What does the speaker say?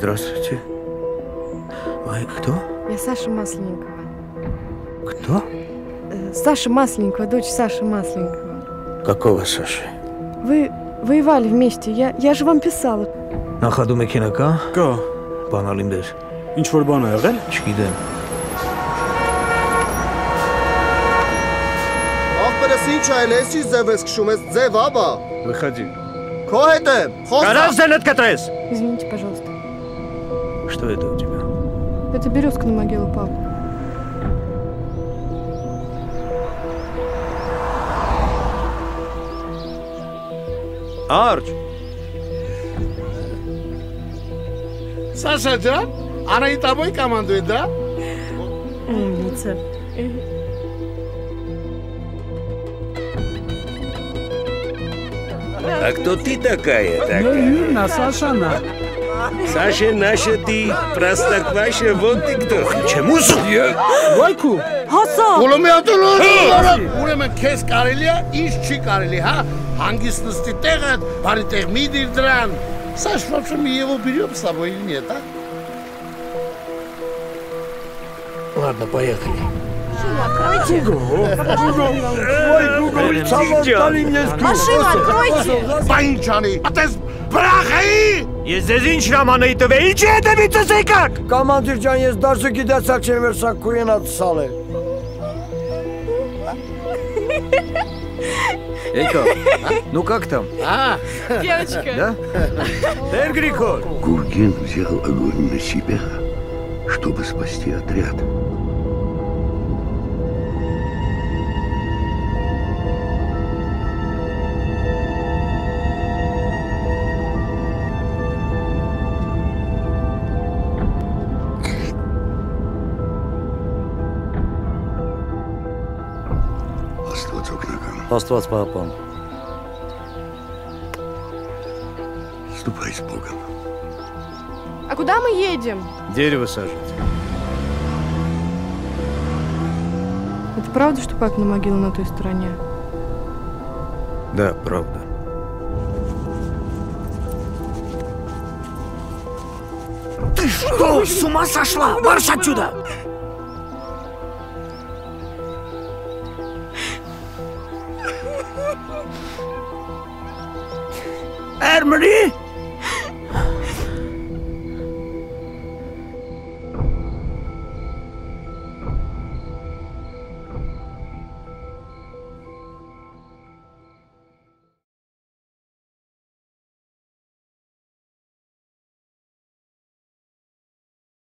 Здравствуйте. Вы кто? Я Саша Масленникова. Кто? Э, Саша Масленникова, дочь Саши Масленникова. Какого Саши? Вы воевали вместе. Я, я же вам писала. На ходу ենակա։ Կա։ Բանալ իմ դեր։ Ինչ որ բան ա եղել։ Չգիտեմ։ Ախպերս ինչ այլ ես, ի ձև ես քշում ես, ձև Выходи։ Քո это? եմ։ Խոսա։ Կարազենդ կտրես։ Извините, пожалуйста. Что это у тебя? Это березка на могилу папы. Арч! Саша, да? Она и тобой командует, да? Умница. А кто ты такая? такая? Наверное, Саша она. Саша наша ты, простокваша, вот ты кто. Чему Ոյքու։ Հասա։ Կոլոմիատոնը։ Ուրեմն քեզ կարելի է, ինչ չի կարելի, հա։ Հանգիստ նստի տեղը, բարի տեղ մի դիր դրան։ Саш, в общем, его берем с собой или нет, а? Ладно, поехали. Машину откройте. Բանջանի, atես բրախեի։ Ես ձեզ ինչ հրամանեի տվել, ինչի հետևիցս եկաք։ Կամանդիր ջան, ես դարսը գիտացալ չեմ որ սա քույնած սալ է։ Эйко, ну как там? А, Девочка. Да? Տեր Գրիգոր։ Гурген взял огонь на себя, чтобы спасти отряд. Пострад с. Ступай с Богом. А куда мы едем? Дерево сажать. Это правда, что папина могилу на той стороне? Да, правда. Ты что? С ума сошла? Марш отсюда! Ermeni!